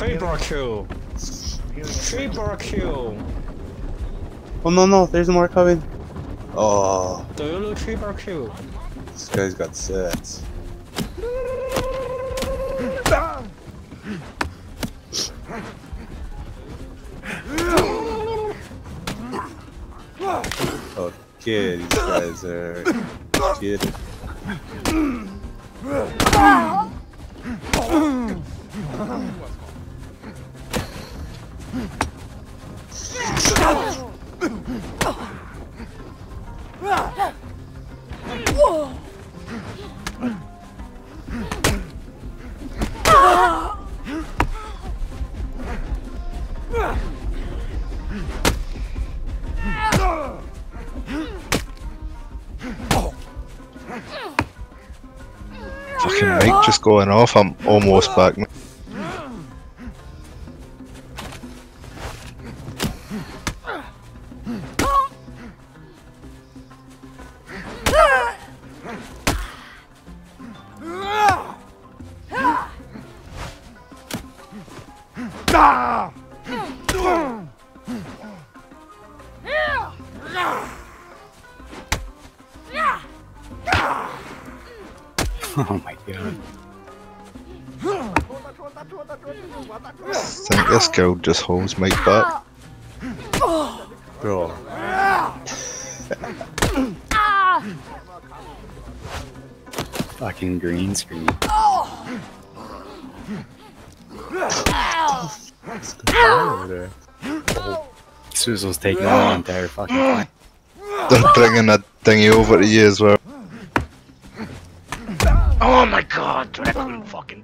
Triple kill! Triple kill! Oh no no, there's more coming. Oh, Do you know triple kill? this guy's got sets. Okay, these guys are kidding. Fucking mic just going off. I'm almost back. Oh my god. I think this girl just holds mic back. Bro, Fucking green screen. Over there. Suzu's taking the entire fucking thing. They're bringing that thingy over to you as well. Oh my god, dude, I couldn't fucking